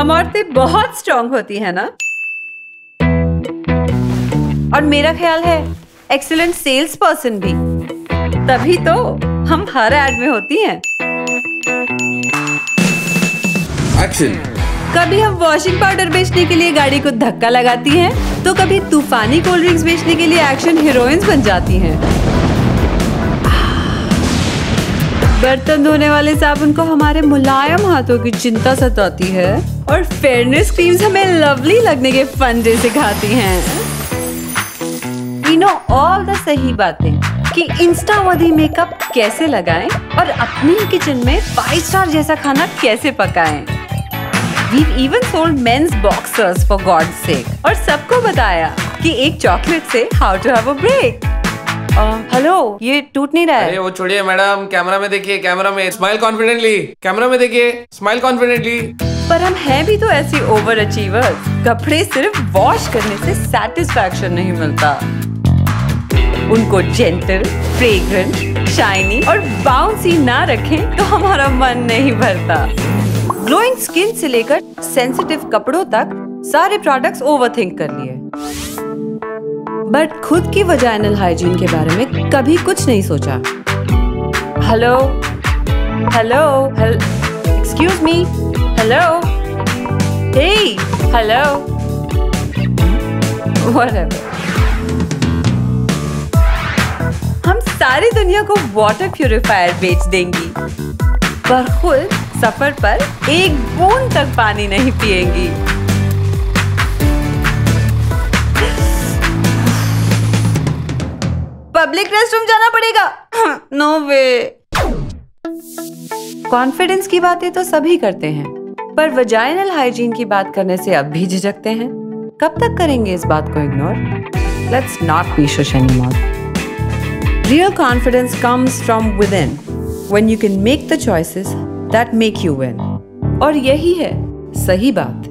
हम औरतें बहुत स्ट्रांग होती है ना? और मेरा ख्याल है एक्सीलेंट सेल्स पर्सन भी। तभी तो हम हर एड में होती हैं। एक्शन कभी हम वॉशिंग पाउडर बेचने के लिए गाड़ी को धक्का लगाती हैं तो कभी तूफानी कोल्ड ड्रिंक्स बेचने के लिए एक्शन हीरोइंस बन जाती हैं। बर्तन धोने वाले साबुन को हमारे मुलायम हाथों की चिंता सताती है। और फेयरनेस क्रीम्स हमें लवली लगने के फंडे सिखाती हैं। वी नो ऑल द सही बातें कि इंस्टावधी मेकअप कैसे लगाएँ और अपनी किचन में फाइव स्टार जैसा खाना कैसे पकाएँ। We've even sold men's boxers for God's sake और सबको बताया कि एक चॉकलेट से how to have a break. Hello uh, ये टूट नहीं रहा अरे है वो छोड़िए मैडम कैमरा में देखिए कैमरा में स्माइल कॉन्फिडेंटली कैमरा में देखिए स्माइल कॉन्फिडेंटली पर हम हैं भी तो ऐसी ओवर अचीवर्स कपड़े सिर्फ़ वॉश करने से सेटिस्फैक्शन नहीं मिलता। उनको जेंटल फ्रेग्रेंट शाइनी और बाउंसी ना रखें तो हमारा मन नहीं भरता। ग्लोइंग स्किन से लेकर सेंसिटिव कपड़ों तक सारे प्रोडक्ट्स ओवरथिंक कर लिए। बट खुद की वजाइनल हाइजीन के बारे में कभी कुछ नहीं सोचा। Hello hello excuse me hello hey hello whatever. हम सारी दुनिया को वाटर प्यूरिफायर बेच देंगी। पर खुद सफ़र पर एक बूंद तक पानी नहीं पिएँगी। पब्लिक रेस्टरूम जाना पड़ेगा। नो वे कॉन्फिडेंस की बातें तो सभी करते हैं। पर वजाइनल हाइजीन की बात करने से अब भी झिझकते हैं। कब तक करेंगे इस बात को ignore let's not be so real confidence comes from within when you can make the choices that make you when और यही है, सही बात।